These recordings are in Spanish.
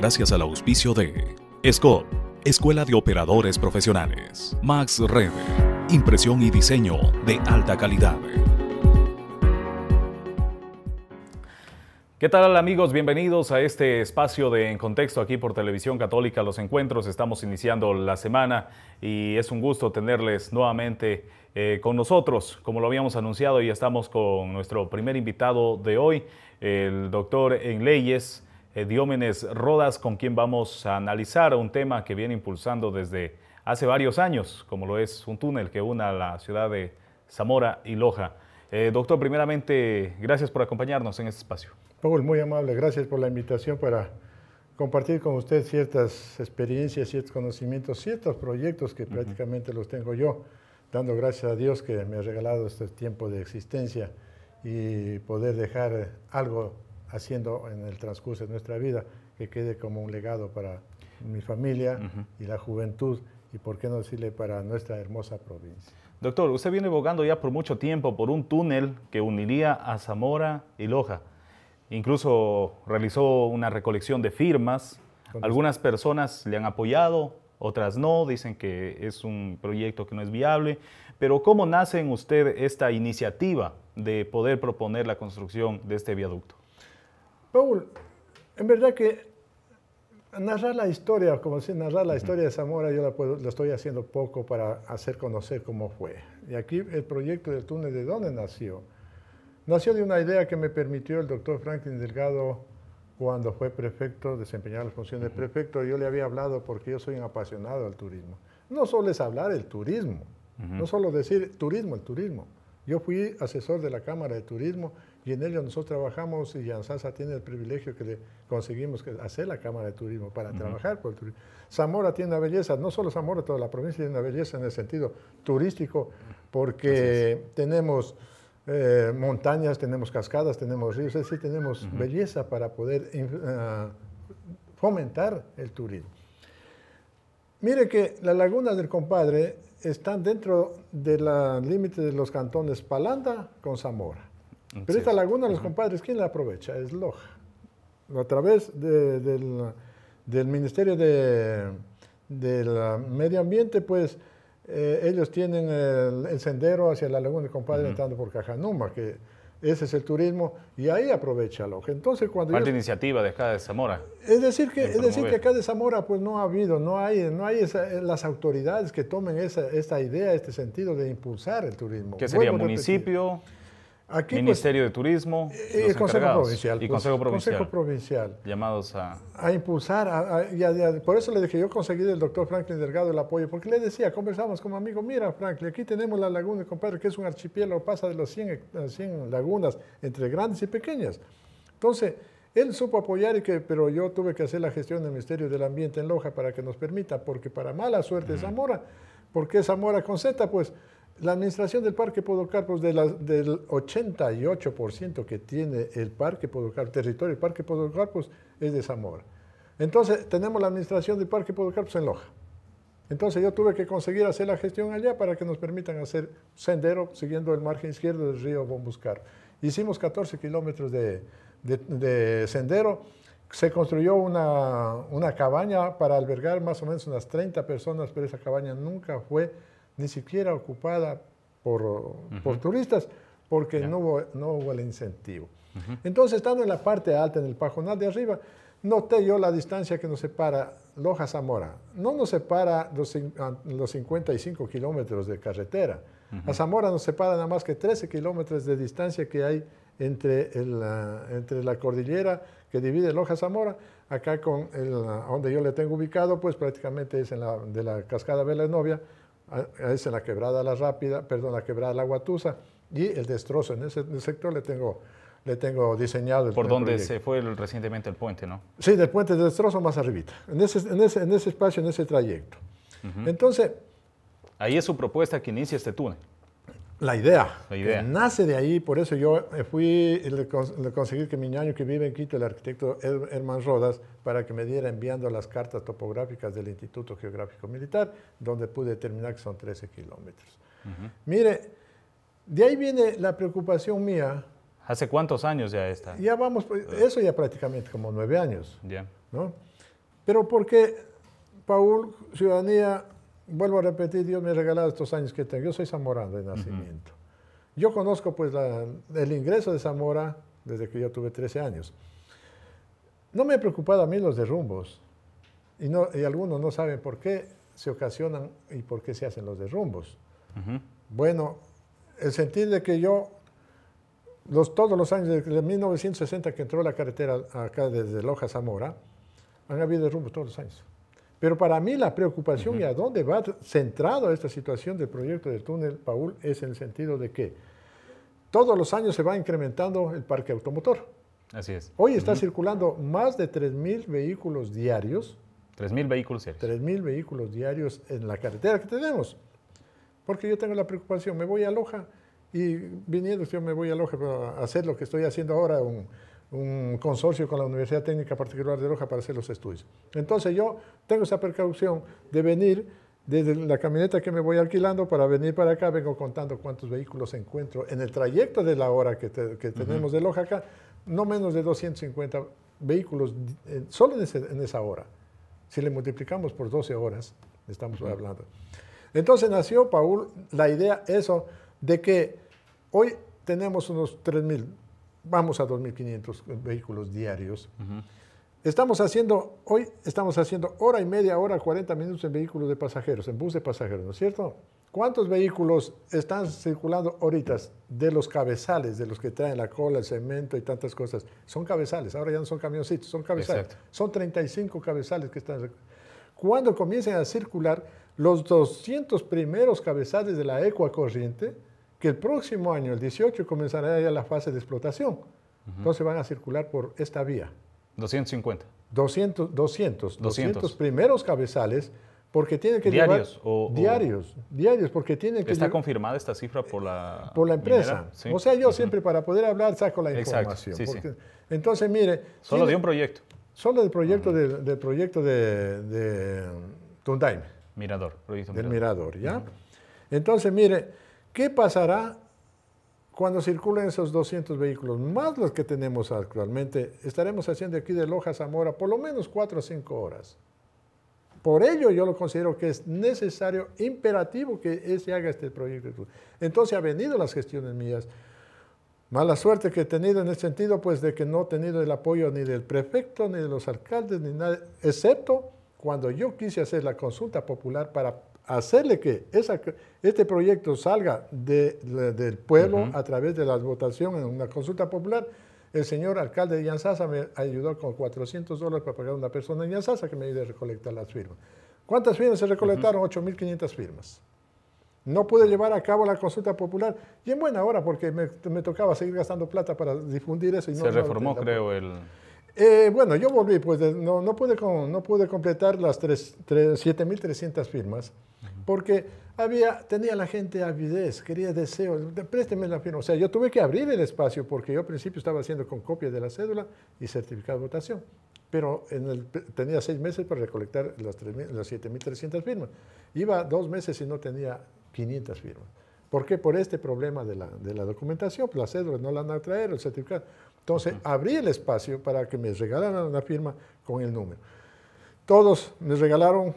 gracias al auspicio de SCOP, Escuela de Operadores Profesionales, Max Red, impresión y diseño de alta calidad. ¿Qué tal amigos? Bienvenidos a este espacio de En Contexto aquí por Televisión Católica Los Encuentros. Estamos iniciando la semana y es un gusto tenerles nuevamente eh, con nosotros. Como lo habíamos anunciado, y estamos con nuestro primer invitado de hoy, el doctor en leyes, Diómenes Rodas, con quien vamos a analizar un tema que viene impulsando desde hace varios años, como lo es un túnel que una la ciudad de Zamora y Loja. Eh, doctor, primeramente, gracias por acompañarnos en este espacio. Paul, muy amable, gracias por la invitación para compartir con usted ciertas experiencias, ciertos conocimientos, ciertos proyectos que prácticamente los tengo yo, dando gracias a Dios que me ha regalado este tiempo de existencia y poder dejar algo haciendo en el transcurso de nuestra vida que quede como un legado para mi familia y la juventud y por qué no decirle para nuestra hermosa provincia. Doctor, usted viene abogando ya por mucho tiempo por un túnel que uniría a Zamora y Loja. Incluso realizó una recolección de firmas. Algunas personas le han apoyado, otras no, dicen que es un proyecto que no es viable. Pero ¿cómo nace en usted esta iniciativa de poder proponer la construcción de este viaducto? Paul, en verdad que narrar la historia, como si narrar la historia de Zamora, yo la, la, estoy haciendo poco para hacer conocer cómo fue. Y aquí el proyecto del túnel, ¿de dónde nació? Nació de una idea que me permitió el doctor Franklin Delgado cuando fue prefecto, desempeñar la función de prefecto. Yo le había hablado porque yo soy un apasionado del turismo. No solo es hablar el turismo, no solo decir turismo, el turismo. Yo fui asesor de la Cámara de Turismo y en ello nosotros trabajamos y Ansasa tiene el privilegio que le conseguimos hacer la Cámara de Turismo para trabajar por el turismo. Zamora tiene una belleza, no solo Zamora, toda la provincia tiene una belleza en el sentido turístico porque tenemos eh, montañas, tenemos cascadas, tenemos ríos, es decir, tenemos belleza para poder uh, fomentar el turismo. Mire que las lagunas del compadre están dentro del límite de los cantones Palanda con Zamora. Pero esta laguna los compadres, ¿quién la aprovecha? Es Loja. A través de, del, del, Ministerio de, del Medio Ambiente, pues eh, ellos tienen el, sendero hacia la laguna compadre entrando por Cajanuma, que ese es el turismo, y ahí aprovecha Loja. Entonces, cuando ¿Cuál iniciativa de acá de Zamora? Es decir, que, es decir que acá de Zamora pues no ha habido, no hay, no hay las autoridades que tomen esa, esta idea, este sentido de impulsar el turismo. ¿Qué sería municipio? Aquí, pues, Ministerio de Turismo y el Consejo Provincial. Y Consejo Provincial. Consejo Provincial. Llamados a... A impulsar, por eso le dije, yo conseguí del doctor Franklin Delgado el apoyo, porque le decía, conversamos como amigo, mira Franklin, aquí tenemos la laguna, compadre, que es un archipiélago, pasa de los 100, 100 lagunas entre grandes y pequeñas. Entonces, él supo apoyar, y que, pero yo tuve que hacer la gestión del Ministerio del Ambiente en Loja para que nos permita, porque para mala suerte Zamora, porque Zamora con Z, pues la administración del Parque Podocarpus, de del 88% que tiene el Parque Podocarpus, el territorio del Parque Podocarpus, es de Zamora. Entonces, tenemos la administración del Parque Podocarpus en Loja. Entonces, yo tuve que conseguir hacer la gestión allá para que nos permitan hacer sendero siguiendo el margen izquierdo del río Bombuscar. Hicimos 14 kilómetros de, de, sendero. Se construyó una, una cabaña para albergar más o menos unas 30 personas, pero esa cabaña nunca fue ni siquiera ocupada por, por turistas, porque no, hubo, no hubo el incentivo. Entonces, estando en la parte alta, en el pajonal de arriba, noté yo la distancia que nos separa Loja-Zamora. No nos separa los, los 55 kilómetros de carretera. A Zamora nos separa nada más que 13 kilómetros de distancia que hay entre, el, entre la cordillera que divide Loja-Zamora, acá con el, donde yo le tengo ubicado, pues prácticamente es en la, de la cascada Vela Novia, es en la quebrada La Rápida, perdón, la quebrada La Guatusa y el destrozo. En ese, sector le tengo, le tengo diseñado el Por donde se fue recientemente el puente, ¿no? Sí, del puente de destrozo más arribita, en ese, en ese, en ese espacio, en ese trayecto. Entonces... Ahí es su propuesta que inicia este túnel. La idea, la idea. nace de ahí, por eso yo fui, le, le conseguí que mi ñaño que vive en Quito, el arquitecto Herman Rodas, para que me diera enviando las cartas topográficas del Instituto Geográfico Militar, donde pude determinar que son 13 kilómetros. Mire, de ahí viene la preocupación mía. ¿Hace cuántos años ya está? Ya vamos, pues, eso ya prácticamente como nueve años. ¿no? Pero porque, Paul, ciudadanía, vuelvo a repetir, Dios me ha regalado estos años que tengo. Yo soy zamorano de nacimiento. Yo conozco pues el ingreso de Zamora desde que yo tuve 13 años. No me ha preocupado a mí los derrumbos. Y, no, y algunos no saben por qué se ocasionan y por qué se hacen los derrumbos. Bueno, el sentido de que yo, los, todos los años, desde 1960 que entró la carretera acá desde Loja a Zamora, han habido derrumbos todos los años. Pero para mí la preocupación y a dónde va centrado esta situación del proyecto del túnel, Paul, es en el sentido de que todos los años se va incrementando el parque automotor. Así es. Hoy está circulando más de 3.000 vehículos diarios. 3.000 vehículos diarios. 3.000 vehículos diarios en la carretera que tenemos. Porque yo tengo la preocupación, me voy a Loja y viniendo yo me voy a Loja para hacer lo que estoy haciendo ahora, un, un consorcio con la Universidad Técnica Particular de Loja para hacer los estudios. Entonces yo tengo esa precaución de venir desde la camioneta que me voy alquilando para venir para acá, vengo contando cuántos vehículos encuentro en el trayecto de la hora que, tenemos de Loja acá, no menos de 250 vehículos eh, solo en, esa hora. Si le multiplicamos por 12 horas, estamos hablando. Entonces nació, Paul, la idea eso de que hoy tenemos unos 3.000, vamos a 2.500 vehículos diarios. Estamos haciendo, hoy estamos haciendo hora y media, hora, 40 minutos en vehículos de pasajeros, en bus de pasajeros, ¿no es cierto? ¿Cuántos vehículos están circulando ahorita de los cabezales, de los que traen la cola, el cemento y tantas cosas? Son cabezales, ahora ya no son camioncitos, son cabezales. Son 35 cabezales que están. Cuando comiencen a circular los 200 primeros cabezales de la Ecua Corriente, que el próximo año, el 18, comenzará ya la fase de explotación. Entonces van a circular por esta vía. 250. 200, 200, 200, primeros cabezales, porque tiene que ¿Diarios llevar... O, diarios, diarios, porque tiene que... ¿Está confirmada esta cifra por la... Por la empresa. O sea, yo siempre para poder hablar saco la información. entonces, mire... Solo de un proyecto. Solo del proyecto, del proyecto de, de Tundaime. Mirador, proyecto Del Mirador, ¿ya? Entonces, mire, ¿qué pasará cuando circulen esos 200 vehículos, más los que tenemos actualmente, estaremos haciendo aquí de Loja a Zamora por lo menos 4 o 5 horas. Por ello yo lo considero que es necesario, imperativo que se haga este proyecto. Entonces ha venido las gestiones mías. Mala suerte que he tenido en el sentido pues de que no he tenido el apoyo ni del prefecto, ni de los alcaldes, ni nada, excepto cuando yo quise hacer la consulta popular para hacerle que este proyecto salga del pueblo a través de la votación en una consulta popular, el señor alcalde de Yanzasa me ayudó con 400 dólares para pagar a una persona en Yanzasa que me ayude a recolectar las firmas. ¿Cuántas firmas se recolectaron? 8.500 firmas. No pude llevar a cabo la consulta popular y en buena hora porque me, tocaba seguir gastando plata para difundir eso. Y se reformó, creo, el... Eh, bueno, yo volví, pues no, no, pude, no pude completar las 7.300 firmas porque había, tenía la gente avidez, quería deseos, présteme la firma. O sea, yo tuve que abrir el espacio porque yo al principio estaba haciendo con copia de la cédula y certificado de votación. Pero en el, tenía seis meses para recolectar las, las 7.300 firmas. Iba dos meses y no tenía 500 firmas. ¿Por qué? Por este problema de la, de la documentación. Pues la cédula no la van a traer, el certificado. Entonces, abrí el espacio para que me regalaran una firma con el número. Todos me regalaron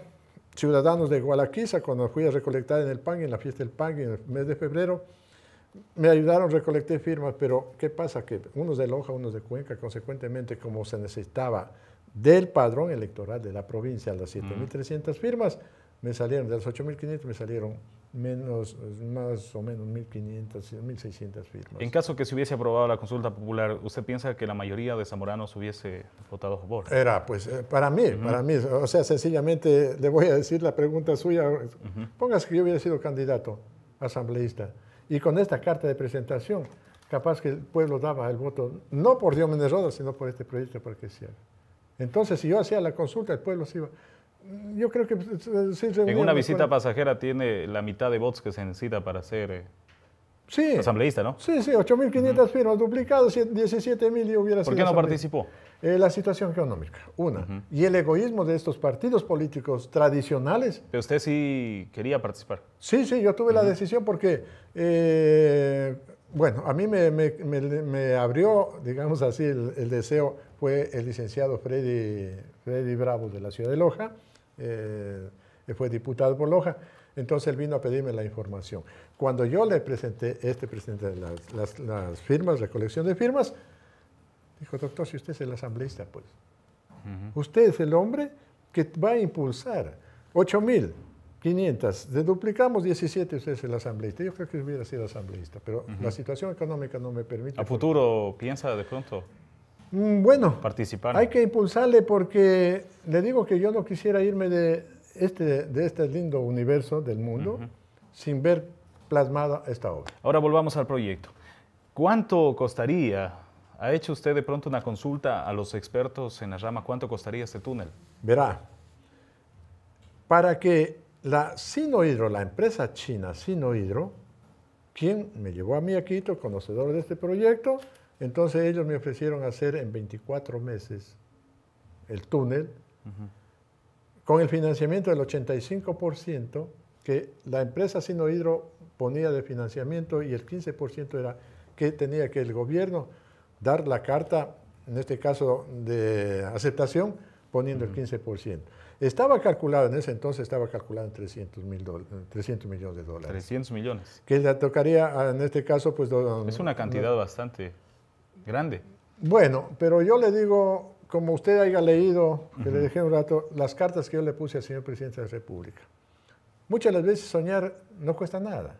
ciudadanos de Gualaquiza, cuando fui a recolectar en el PAN, en la fiesta del PAN, en el mes de febrero, me ayudaron, recolecté firmas, pero ¿qué pasa? Que unos de Loja, unos de Cuenca, consecuentemente, como se necesitaba del padrón electoral de la provincia, las 7.300 firmas, me salieron, de las 8.500 me salieron menos, más o menos 1.500, 1.600 firmas. En caso que se hubiese aprobado la consulta popular, ¿usted piensa que la mayoría de zamoranos hubiese votado a favor? Era, pues, eh, para mí, para mí, o sea, sencillamente le voy a decir la pregunta suya, póngase que yo hubiera sido candidato asambleísta y con esta carta de presentación, capaz que el pueblo daba el voto, no por Diomedes Rodas, sino por este proyecto para que se haga. Entonces, si yo hacía la consulta, el pueblo se iba yo creo que sí En una visita pasajera tiene la mitad de votos que se necesita para ser eh, sí, asambleísta, ¿no? Sí, sí, 8.500 firmas duplicados, 17.000 y hubiera sido. ¿Por qué no participó? Eh, la situación económica, una. Y el egoísmo de estos partidos políticos tradicionales. Pero usted sí quería participar. Sí, sí, yo tuve la decisión porque, eh, bueno, a mí me, me, me, abrió, digamos así, el, el deseo, fue el licenciado Freddy Freddy Bravo de la ciudad de Loja, eh, fue diputado por Loja, entonces él vino a pedirme la información. Cuando yo le presenté, este presidente las, las, firmas, la colección de firmas, dijo, doctor, si usted es el asambleísta, pues, usted es el hombre que va a impulsar 8.500, duplicamos 17, usted es el asambleísta. Yo creo que hubiera sido asambleísta, pero la situación económica no me permite. ¿A futuro piensa de pronto? Mm, bueno, participar. hay que impulsarle porque le digo que yo no quisiera irme de este, de este lindo universo del mundo sin ver plasmada esta obra. Ahora volvamos al proyecto. ¿Cuánto costaría? ¿Ha hecho usted de pronto una consulta a los expertos en la rama? ¿Cuánto costaría este túnel? Verá, para que la Sinohidro, la empresa china Sinohidro, quien me llevó a mí a Quito, conocedor de este proyecto, entonces ellos me ofrecieron hacer en 24 meses el túnel con el financiamiento del 85% que la empresa Sinohidro ponía de financiamiento y el 15% era que tenía que el gobierno dar la carta, en este caso de aceptación, poniendo el 15%. Estaba calculado, en ese entonces estaba calculado en 300, mil 300 millones de dólares. 300 millones. Que le tocaría, en este caso, pues... Es una cantidad bastante grande. Bueno, pero yo le digo, como usted haya leído, que le dejé un rato, las cartas que yo le puse al señor presidente de la República. Muchas las veces soñar no cuesta nada,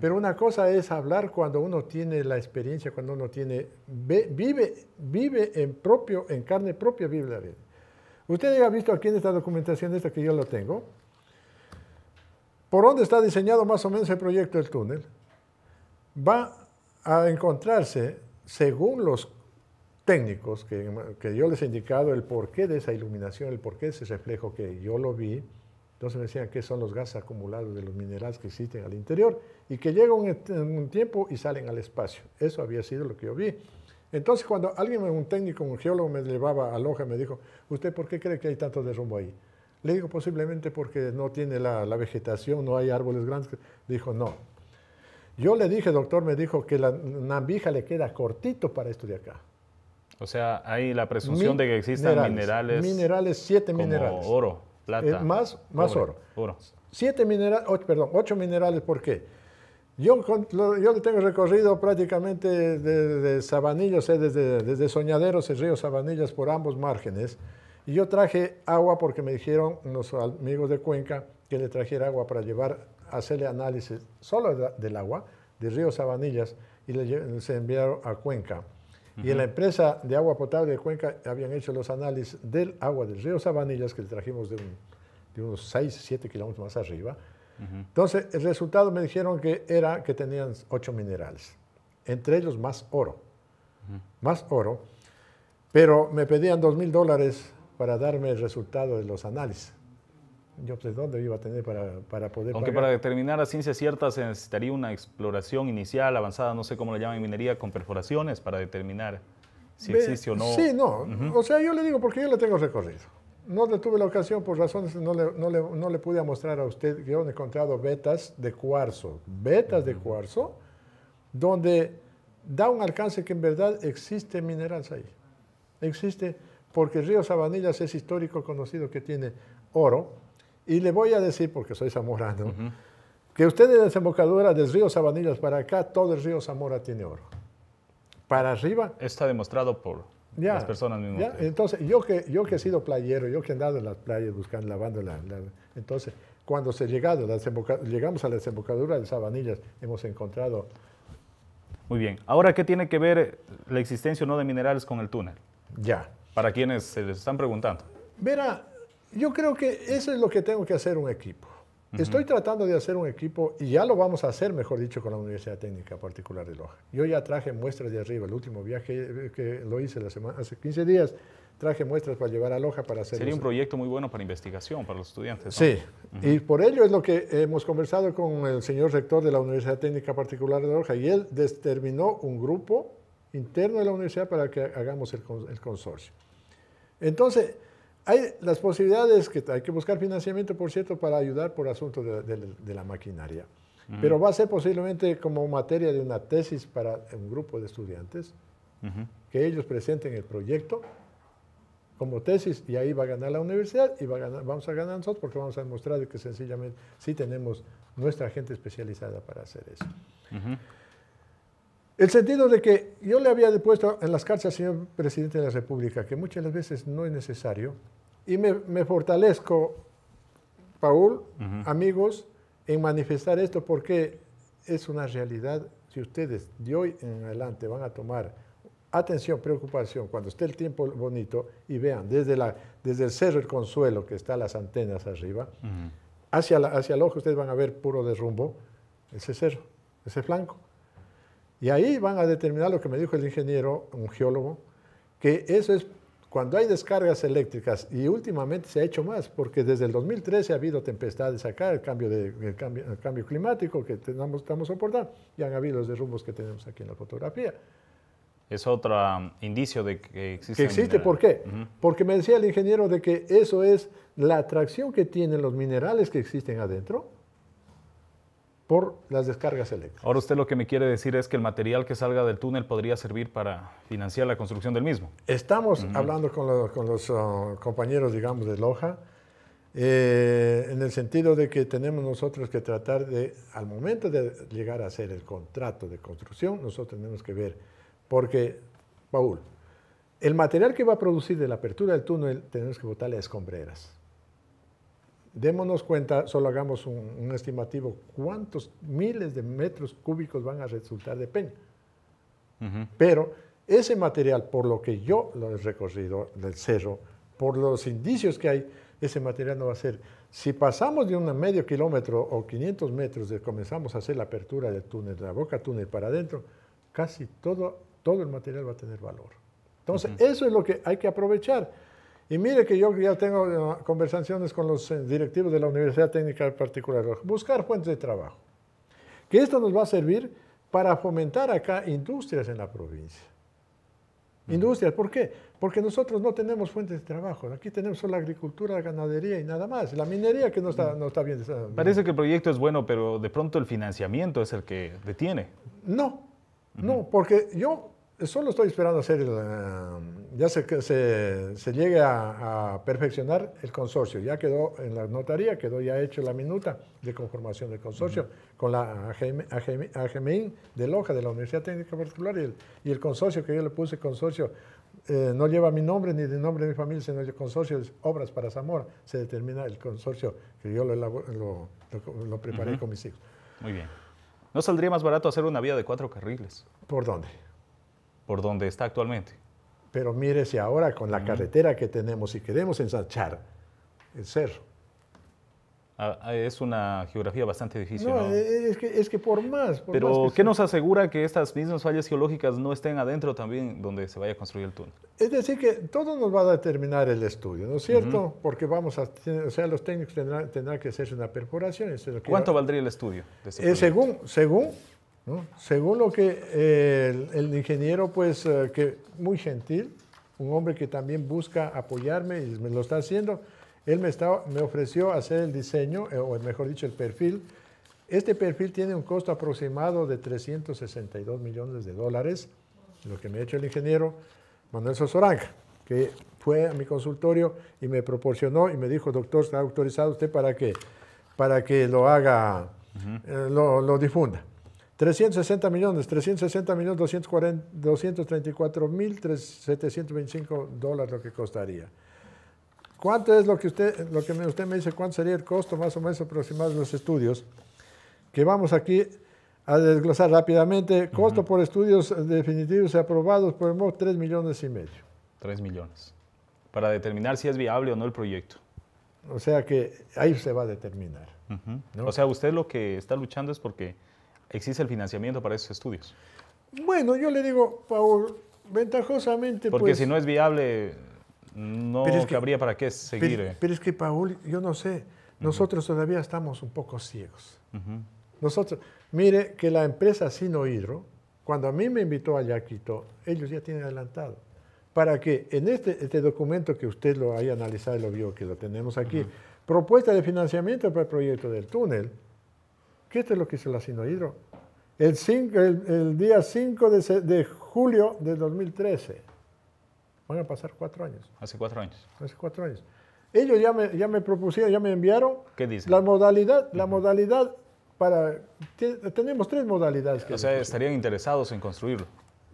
pero una cosa es hablar cuando uno tiene la experiencia, cuando uno tiene, vive, vive en propio, en carne propia, vive la vida. Usted ha visto aquí en esta documentación, esta que yo lo tengo, por dónde está diseñado más o menos el proyecto del túnel, va a encontrarse, según los técnicos que, que, yo les he indicado, el porqué de esa iluminación, el porqué de ese reflejo que yo lo vi, entonces me decían que son los gases acumulados de los minerales que existen al interior y que llegan un tiempo y salen al espacio. Eso había sido lo que yo vi. Entonces, cuando alguien, un técnico, un geólogo me llevaba a Loja, me dijo, ¿usted por qué cree que hay tanto derrumbo ahí? Le digo, posiblemente porque no tiene la, vegetación, no hay árboles grandes. Dijo, no. Yo le dije, doctor, me dijo que la Nambija le queda cortito para esto de acá. O sea, hay la presunción de que existan minerales. Minerales, siete minerales. Oro, plata. más más oro. oro. Siete minerales, perdón, ocho minerales, ¿por qué? Yo, yo le tengo recorrido prácticamente de, Sabanillos, desde, desde Soñaderos, el río Sabanillas, por ambos márgenes. Y yo traje agua porque me dijeron los amigos de Cuenca que le trajera agua para llevar, hacerle análisis solo del agua, del río Sabanillas, y le, se enviaron a Cuenca. Y en la empresa de agua potable de Cuenca habían hecho los análisis del agua del río Sabanillas, que le trajimos de, de unos 6, 7 kilómetros más arriba, entonces, el resultado me dijeron que era que tenían ocho minerales, entre ellos más oro, más oro, pero me pedían dos mil dólares para darme el resultado de los análisis. Yo, pues, ¿dónde iba a tener para, para poder Aunque para determinar a ciencia cierta se necesitaría una exploración inicial, avanzada, no sé cómo le llaman en minería, con perforaciones para determinar si existe o no. Sí, no. O sea, yo le digo porque yo le tengo recorrido no le tuve la ocasión, por razones no le, no le, no le pude mostrar a usted que yo he encontrado vetas de cuarzo, vetas de cuarzo, donde da un alcance que en verdad existe minerales ahí. Existe, porque el río Sabanillas es histórico conocido que tiene oro, y le voy a decir, porque soy zamorano, que usted de la desembocadura del río Sabanillas para acá, todo el río Zamora tiene oro. Para arriba... Está demostrado por ya, las personas mismas. Entonces, yo que, yo que he sido playero, yo que he andado en las playas buscando, lavando la... entonces, cuando se llegado, llegamos a la desembocadura de Sabanillas, hemos encontrado... Muy bien. Ahora, ¿qué tiene que ver la existencia o no de minerales con el túnel? Ya. Para quienes se les están preguntando. Verá, yo creo que eso es lo que tengo que hacer un equipo. Estoy tratando de hacer un equipo, y ya lo vamos a hacer, mejor dicho, con la Universidad Técnica Particular de Loja. Yo ya traje muestras de arriba, el último viaje que lo hice la semana, hace 15 días, traje muestras para llevar a Loja para hacer... Sería un proyecto muy bueno para investigación, para los estudiantes. Sí, y por ello es lo que hemos conversado con el señor rector de la Universidad Técnica Particular de Loja, y él determinó un grupo interno de la universidad para que hagamos el, el consorcio. Entonces, hay las posibilidades que hay que buscar financiamiento, por cierto, para ayudar por asunto de, la maquinaria. Pero va a ser posiblemente como materia de una tesis para un grupo de estudiantes, que ellos presenten el proyecto como tesis y ahí va a ganar la universidad y va a ganar, vamos a ganar nosotros porque vamos a demostrar que sencillamente sí tenemos nuestra gente especializada para hacer eso. El sentido de que yo le había puesto en las cartas al señor presidente de la República que muchas veces no es necesario y me, fortalezco, Paul, amigos, en manifestar esto porque es una realidad. Si ustedes de hoy en adelante van a tomar atención, preocupación, cuando esté el tiempo bonito y vean desde, la, desde el Cerro El Consuelo, que está las antenas arriba, hacia, hacia el ojo ustedes van a ver puro derrumbo, ese cerro, ese flanco. Y ahí van a determinar lo que me dijo el ingeniero, un geólogo, que eso es cuando hay descargas eléctricas, y últimamente se ha hecho más, porque desde el 2013 ha habido tempestades acá, el cambio, de, cambio, cambio, climático que tenemos, estamos soportando, y han habido los derrumbos que tenemos aquí en la fotografía. Es otro um, indicio de que existe. Que existe, ¿por qué? Porque me decía el ingeniero de que eso es la atracción que tienen los minerales que existen adentro, por las descargas eléctricas. Ahora usted lo que me quiere decir es que el material que salga del túnel podría servir para financiar la construcción del mismo. Estamos hablando con, los uh, compañeros, digamos, de Loja, eh, en el sentido de que tenemos nosotros que tratar de, al momento de llegar a hacer el contrato de construcción, nosotros tenemos que ver, porque, Paul, el material que va a producir de la apertura del túnel tenemos que botarle a escombreras démonos cuenta, solo hagamos un, estimativo, cuántos miles de metros cúbicos van a resultar de peña. Pero ese material, por lo que yo lo he recorrido del cerro, por los indicios que hay, ese material no va a ser. Si pasamos de un medio kilómetro o 500 metros de comenzamos a hacer la apertura del túnel, de la boca túnel para adentro, casi todo, todo el material va a tener valor. Entonces, eso es lo que hay que aprovechar. Y mire que yo ya tengo eh, conversaciones con los eh, directivos de la Universidad Técnica Particular, buscar fuentes de trabajo. Que esto nos va a servir para fomentar acá industrias en la provincia. Industrias, ¿por qué? Porque nosotros no tenemos fuentes de trabajo. Aquí tenemos solo la agricultura, la ganadería y nada más. La minería que no está, no está bien. Parece que el proyecto es bueno, pero de pronto el financiamiento es el que detiene. No, no, porque yo solo estoy esperando hacer, el, eh, ya se, se, se llegue a, perfeccionar el consorcio. Ya quedó en la notaría, quedó ya hecho la minuta de conformación del consorcio con la AGMI de Loja, de la Universidad Técnica Particular, y el, y el consorcio que yo le puse, consorcio, eh, no lleva mi nombre ni el nombre de mi familia, sino el consorcio de Obras para Zamora. Se determina el consorcio que yo lo, lo, lo, preparé con mis hijos. Muy bien. ¿No saldría más barato hacer una vía de cuatro carriles? ¿Por dónde? Por donde está actualmente. Pero mire si ahora con la carretera que tenemos, y queremos ensanchar el cerro. Ah, ah, es una geografía bastante difícil. No, Es, que, es que por más. Pero, ¿qué nos asegura que estas mismas fallas geológicas no estén adentro también donde se vaya a construir el túnel? Es decir, que todo nos va a determinar el estudio, ¿no es cierto? Porque vamos a, o sea, los técnicos tendrán, que hacerse una perforación. ¿Cuánto valdría el estudio? Eh, según, según según lo que eh, el, ingeniero, pues, eh, que muy gentil, un hombre que también busca apoyarme y me lo está haciendo, él me, está, me ofreció hacer el diseño, eh, o mejor dicho, el perfil. Este perfil tiene un costo aproximado de 362 millones de dólares, lo que me ha hecho el ingeniero Manuel Sosoranja, que fue a mi consultorio y me proporcionó y me dijo, doctor, está autorizado usted para que, para que lo haga, lo, lo difunda. 360 millones, 360 millones, 234 mil 725 dólares lo que costaría. ¿Cuánto es lo que usted, lo que usted me dice, cuánto sería el costo más o menos aproximado de los estudios? Que vamos aquí a desglosar rápidamente. Costo por estudios definitivos y aprobados por el modo 3 millones y medio. 3 millones. Para determinar si es viable o no el proyecto. O sea que ahí se va a determinar. O sea, usted lo que está luchando es porque existe el financiamiento para esos estudios. Bueno, yo le digo, Paul, ventajosamente. Porque pues si no es viable, no habría para qué seguir. Eh. Pero, es que, Paul, yo no sé, nosotros todavía estamos un poco ciegos. Nosotros, mire que la empresa Sino Hidro, cuando a mí me invitó a Yaquito, ellos ya tienen adelantado. Para que en este, este documento que usted lo haya analizado y lo vio, que lo tenemos aquí, propuesta de financiamiento para el proyecto del túnel, ¿Qué es lo que hizo la Sinohidro? El, el, día 5 de, julio de 2013. Van a pasar cuatro años. Hace cuatro años. Hace cuatro años. Ellos ya me, ya me propusieron, ya me enviaron. ¿Qué dicen? La modalidad, la modalidad para... Tenemos tres modalidades. Que o sea, estarían interesados en construirlo.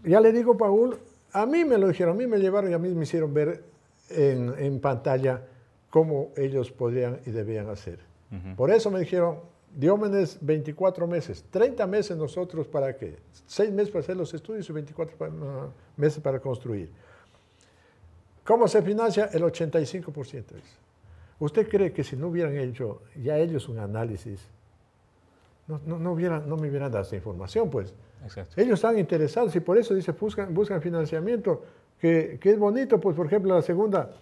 Ya le digo, Paul, a mí me lo dijeron, a mí me llevaron y a mí me hicieron ver en, en pantalla cómo ellos podrían y debían hacer. Por eso me dijeron, Diómenes 24 meses, 30 meses nosotros para qué? 6 meses para hacer los estudios y 24 meses para construir. ¿Cómo se financia? El 85%. ¿Usted cree que si no hubieran hecho ya ellos un análisis, no, no, hubieran, no me hubieran dado esta información? Pues ellos están interesados y por eso dice buscan, buscan financiamiento, que, que, es bonito, pues por ejemplo la segunda,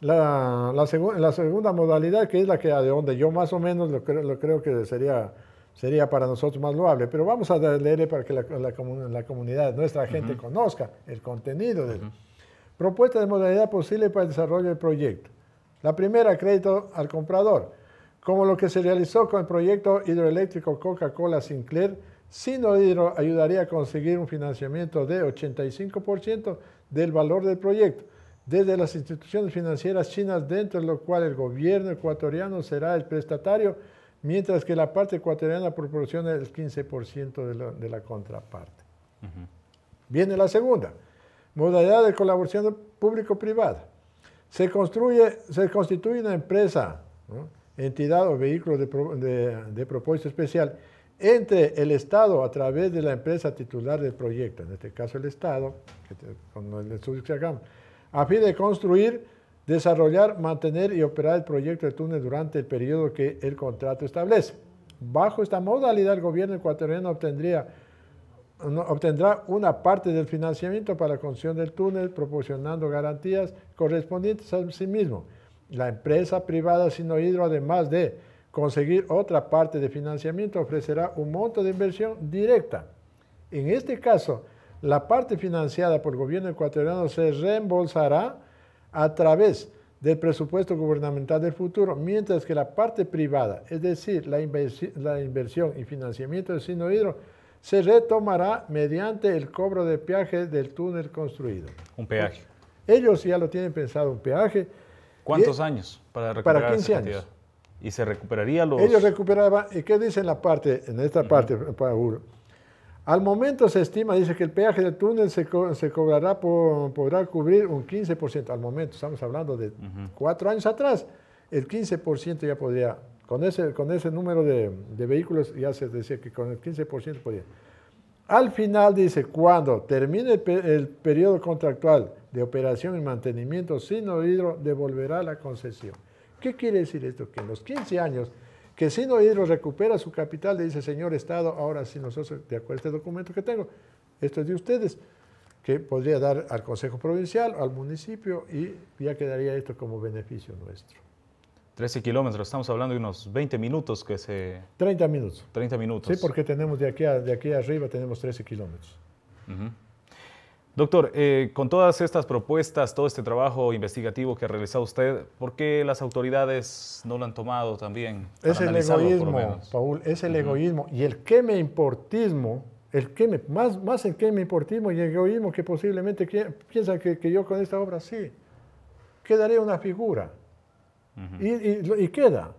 la, la, la, segunda modalidad, que es la que de donde yo más o menos lo, creo, creo que sería, sería para nosotros más loable, pero vamos a leerle para que la, la comunidad, nuestra gente conozca el contenido de Propuesta de modalidad posible para el desarrollo del proyecto. La primera, crédito al comprador. Como lo que se realizó con el proyecto hidroeléctrico Coca-Cola Sinclair, Hidro ayudaría a conseguir un financiamiento de 85% del valor del proyecto desde las instituciones financieras chinas, dentro de lo cual el gobierno ecuatoriano será el prestatario, mientras que la parte ecuatoriana proporciona el 15% de la, contraparte. Viene la segunda modalidad de colaboración público-privada. Se, construye, se constituye una empresa, entidad o vehículo de, propósito especial entre el Estado a través de la empresa titular del proyecto, en este caso el Estado, con el estudio que hagamos, a fin de construir, desarrollar, mantener y operar el proyecto de túnel durante el periodo que el contrato establece. Bajo esta modalidad, el gobierno ecuatoriano obtendría obtendrá una parte del financiamiento para la construcción del túnel, proporcionando garantías correspondientes a sí mismo. La empresa privada Sinohidro, además de conseguir otra parte de financiamiento, ofrecerá un monto de inversión directa. En este caso, la parte financiada por el gobierno ecuatoriano se reembolsará a través del presupuesto gubernamental del futuro, mientras que la parte privada, es decir, la, inversión y financiamiento de Sinohidro, se retomará mediante el cobro de peaje del túnel construido. Un peaje. Ellos ya lo tienen pensado, un peaje. ¿Cuántos años para recuperar Para 15 años. ¿Y se recuperaría los...? Ellos recuperaban, ¿y qué dice en la parte, en esta parte, Paul? Al momento se estima, dice que el peaje del túnel se, se cobrará, por, podrá cubrir un 15%. Al momento, estamos hablando de cuatro años atrás, el 15% ya podría con ese, con ese número de, vehículos ya se decía que con el 15% podía. Al final dice, cuando termine el, periodo contractual de operación y mantenimiento, Sino Hidro devolverá la concesión. ¿Qué quiere decir esto? Que en los 15 años que Sino Hidro recupera su capital, le dice, señor Estado, ahora sí nosotros, de acuerdo a este documento que tengo, esto es de ustedes, que podría dar al Consejo Provincial, al municipio, y ya quedaría esto como beneficio nuestro. 13 kilómetros, estamos hablando de unos 20 minutos que se... 30 minutos. 30 minutos. Sí, porque tenemos de aquí, de aquí arriba tenemos 13 kilómetros. Doctor, eh, con todas estas propuestas, todo este trabajo investigativo que ha realizado usted, ¿por qué las autoridades no lo han tomado también? Es el egoísmo, Paul, es el egoísmo. Y el que me importismo, el que me, más, más el que me importismo y el egoísmo que posiblemente piensa que, que yo con esta obra sí, quedaré una figura y, queda.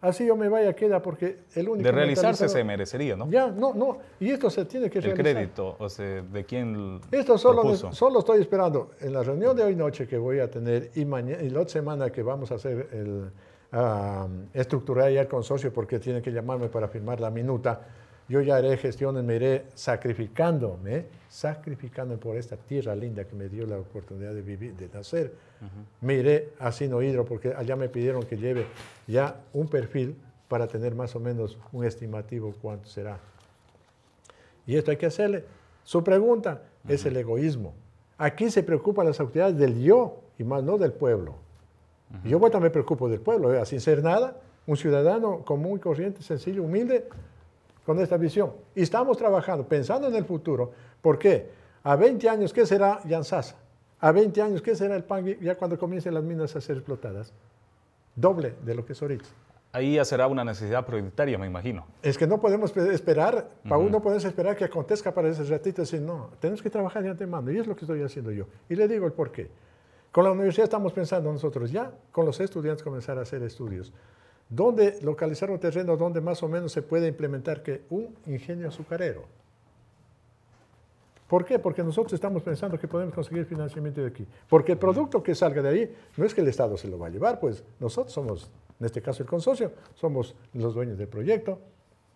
Así yo me vaya, queda porque el único... De realizarse se merecería, ¿no? Ya, no, no. Y esto se tiene que el realizar. Crédito, o sea, ¿de quién Esto solo, solo estoy esperando. En la reunión de hoy noche que voy a tener y, mañana, y la otra semana que vamos a hacer el... estructurar ya el consorcio porque tiene que llamarme para firmar la minuta yo ya haré gestiones, me iré sacrificándome, sacrificándome por esta tierra linda que me dio la oportunidad de vivir, de nacer. Me iré a Sino Hidro porque allá me pidieron que lleve ya un perfil para tener más o menos un estimativo cuánto será. Y esto hay que hacerle. Su pregunta es el egoísmo. Aquí se preocupan las autoridades del yo y más no del pueblo. Yo también me preocupo del pueblo, ¿eh? sin ser nada, un ciudadano común corriente, sencillo, humilde, con esta visión. Y estamos trabajando, pensando en el futuro. ¿Por qué? A 20 años, ¿qué será Yansasa? A 20 años, ¿qué será el Pangui ya cuando comiencen las minas a ser explotadas? Doble de lo que es ahorita. Ahí ya será una necesidad prioritaria, me imagino. Es que no podemos esperar, para uno no podemos esperar que acontezca para ese ratito, decir, no, tenemos que trabajar de antemano, y es lo que estoy haciendo yo. Y le digo el por qué. Con la universidad estamos pensando nosotros ya, con los estudiantes comenzar a hacer estudios. ¿Dónde localizar un terreno donde más o menos se puede implementar que un ingenio azucarero? ¿Por qué? Porque nosotros estamos pensando que podemos conseguir financiamiento de aquí. Porque el producto que salga de ahí no es que el Estado se lo va a llevar, pues nosotros somos, en este caso el consorcio, somos los dueños del proyecto,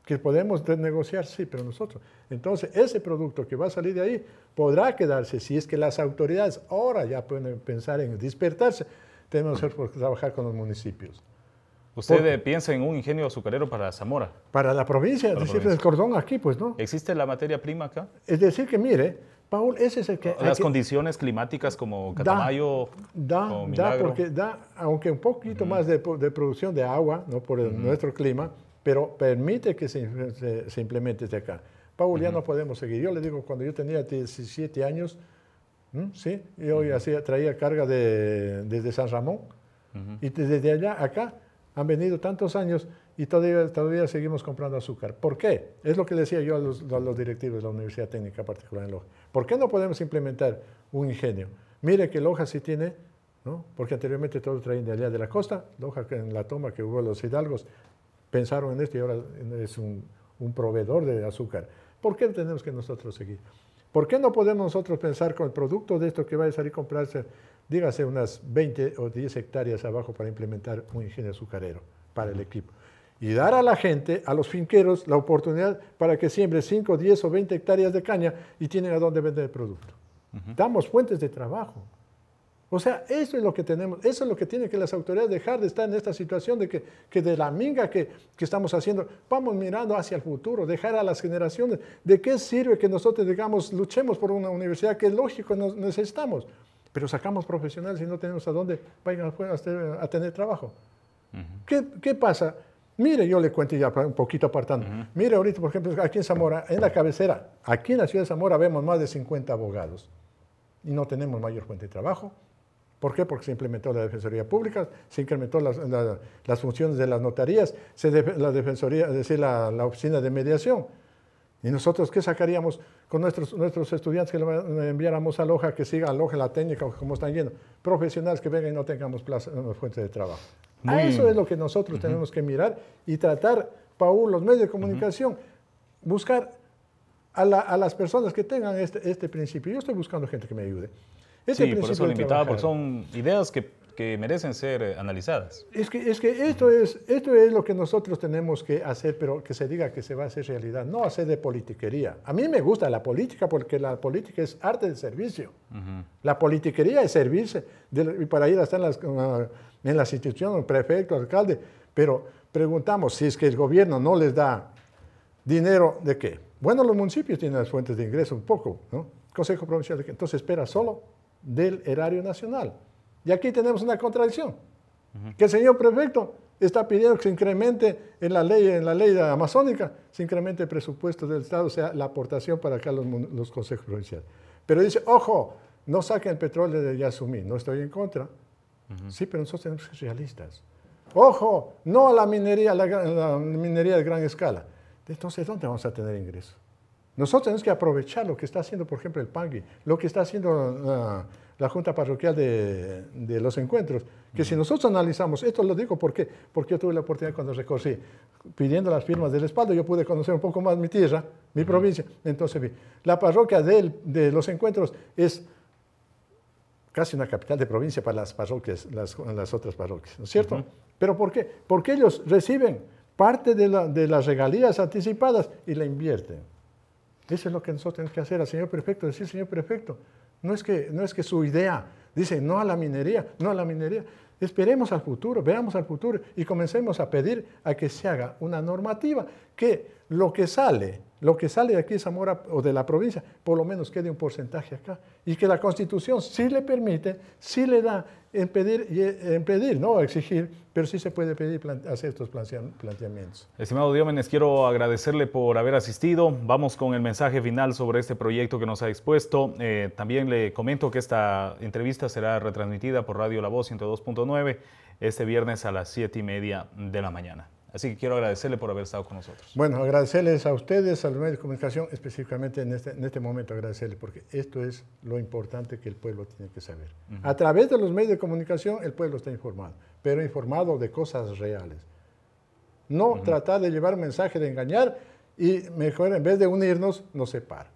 que podemos negociar, sí, pero nosotros. Entonces, ese producto que va a salir de ahí podrá quedarse si es que las autoridades ahora ya pueden pensar en despertarse. Tenemos que trabajar con los municipios. ¿Usted piensa en un ingenio azucarero para Zamora? Para la provincia, es decir, el cordón aquí, pues no. ¿Existe la materia prima acá? Es decir, que mire, Paul, ese es el que... Las condiciones climáticas como Catamayo, da, da, porque da, aunque un poquito más de, producción de agua, ¿no? por nuestro clima, pero permite que se, se, implemente desde acá. Paul, ya no podemos seguir. Yo le digo, cuando yo tenía 17 años, ¿sí? yo hacía, traía carga de, desde San Ramón, y desde allá acá han venido tantos años y todavía, seguimos comprando azúcar. ¿Por qué? Es lo que decía yo a los, directivos de la Universidad Técnica Particular en Loja. ¿Por qué no podemos implementar un ingenio? Mire que Loja sí tiene, ¿no? porque anteriormente todo traían de allá de la costa, Loja en la toma que hubo los hidalgos pensaron en esto y ahora es un proveedor de azúcar. ¿Por qué tenemos que nosotros seguir? ¿Por qué no podemos nosotros pensar con el producto de esto que va a salir a comprarse dígase unas 20 o 10 hectáreas abajo para implementar un ingenio azucarero para el equipo. Y dar a la gente, a los finqueros, la oportunidad para que siembre 5, 10 o 20 hectáreas de caña y tienen a dónde vender el producto. Damos fuentes de trabajo. O sea, eso es lo que tenemos, eso es lo que tienen que las autoridades dejar de estar en esta situación de que, que de la minga que, que, estamos haciendo, vamos mirando hacia el futuro, dejar a las generaciones, ¿de qué sirve que nosotros, digamos, luchemos por una universidad que es lógico necesitamos? pero sacamos profesionales y no tenemos a dónde vayan a, tener trabajo. ¿Qué, pasa? Mire, yo le cuento ya un poquito apartando. Mire, ahorita, por ejemplo, aquí en Zamora, en la cabecera, aquí en la ciudad de Zamora vemos más de 50 abogados y no tenemos mayor fuente de trabajo. ¿Por qué? Porque se implementó la Defensoría Pública, se incrementó las, las funciones de las notarías, se la Defensoría, es decir, la, la Oficina de Mediación. ¿Y nosotros qué sacaríamos con nuestros, nuestros estudiantes que le enviáramos a Loja, que siga a Loja la técnica, como están yendo? Profesionales que vengan y no tengamos plaza, fuente de trabajo. A eso es lo que nosotros tenemos que mirar y tratar, Paul, los medios de comunicación, buscar a, las personas que tengan este, este, principio. Yo estoy buscando gente que me ayude. Este sí, por eso lo invitaba, porque son ideas que que merecen ser eh, analizadas. Es que, es que esto, es, esto es lo que nosotros tenemos que hacer, pero que se diga que se va a hacer realidad, no hacer de politiquería. A mí me gusta la política porque la política es arte de servicio. La politiquería es servirse de, para ir a estar en las, en las instituciones, prefecto, alcalde, pero preguntamos si es que el gobierno no les da dinero de qué. Bueno, los municipios tienen las fuentes de ingreso un poco, ¿no? Consejo Provincial de qué. Entonces espera solo del erario nacional. Y aquí tenemos una contradicción, que el señor prefecto está pidiendo que se incremente en la ley, en la ley amazónica, se incremente el presupuesto del Estado, o sea, la aportación para acá los, los consejos provinciales. Pero dice, ojo, no saquen el petróleo de Yasumí, no estoy en contra. Sí, pero nosotros tenemos que ser realistas. Ojo, no a la minería, la, minería de gran escala. Entonces, ¿dónde vamos a tener ingresos? Nosotros tenemos que aprovechar lo que está haciendo, por ejemplo, el Pangui, lo que está haciendo ah, la Junta Parroquial de, los Encuentros, que si nosotros analizamos, esto lo digo porque, porque yo tuve la oportunidad cuando recorrí, pidiendo las firmas del respaldo, yo pude conocer un poco más mi tierra, mi provincia, entonces vi, la parroquia de, los Encuentros es casi una capital de provincia para las parroquias, las, las otras parroquias, ¿no es cierto? ¿Pero por qué? Porque ellos reciben parte de, de las regalías anticipadas y la invierten. Eso es lo que nosotros tenemos que hacer al señor prefecto, decir, señor prefecto, no es, que, no es que su idea dice no a la minería, no a la minería. Esperemos al futuro, veamos al futuro y comencemos a pedir a que se haga una normativa que lo que sale, lo que sale de aquí de Zamora o de la provincia, por lo menos quede un porcentaje acá. Y que la Constitución sí le permite, sí le da en pedir, no exigir, pero sí se puede pedir hacer estos planteamientos. Estimado Diómenes, quiero agradecerle por haber asistido. Vamos con el mensaje final sobre este proyecto que nos ha expuesto. Eh, también le comento que esta entrevista será retransmitida por Radio La Voz 102.9 este viernes a las 7 y media de la mañana. Así que quiero agradecerle por haber estado con nosotros. Bueno, agradecerles a ustedes, a los medios de comunicación, específicamente en este, en este momento agradecerles, porque esto es lo importante que el pueblo tiene que saber. A través de los medios de comunicación el pueblo está informado, pero informado de cosas reales. No tratar de llevar mensaje de engañar y mejor en vez de unirnos nos separa.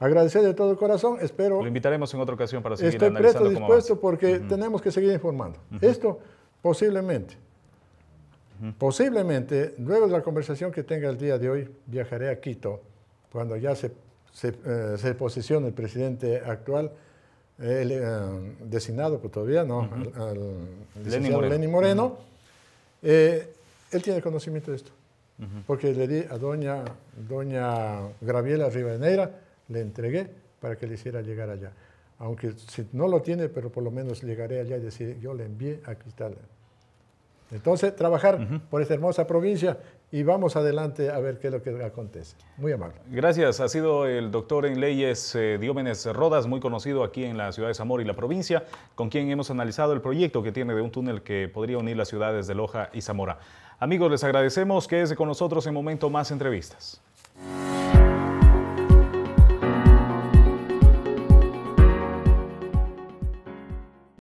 Agradecer de todo corazón, espero... Lo invitaremos en otra ocasión para seguir Estoy analizando presto, dispuesto porque tenemos que seguir informando. Esto posiblemente, posiblemente, luego de la conversación que tenga el día de hoy, viajaré a Quito, cuando ya se, se, eh, se posicione el presidente actual, eh, el, eh, designado, pues todavía no, al, al licenciado Moreno. Lenny Moreno. Eh, él tiene conocimiento de esto, porque le di a doña, doña Graviela Rivadeneira, le entregué para que le hiciera llegar allá. Aunque si no lo tiene, pero por lo menos llegaré allá y decir, yo le envié a Cristal. Entonces, trabajar por esta hermosa provincia y vamos adelante a ver qué es lo que acontece. Muy amable. Gracias. Ha sido el doctor en leyes eh, Diómenes Rodas, muy conocido aquí en la ciudad de Zamora y la provincia, con quien hemos analizado el proyecto que tiene de un túnel que podría unir las ciudades de Loja y Zamora. Amigos, les agradecemos. Quédese con nosotros en Momento Más Entrevistas.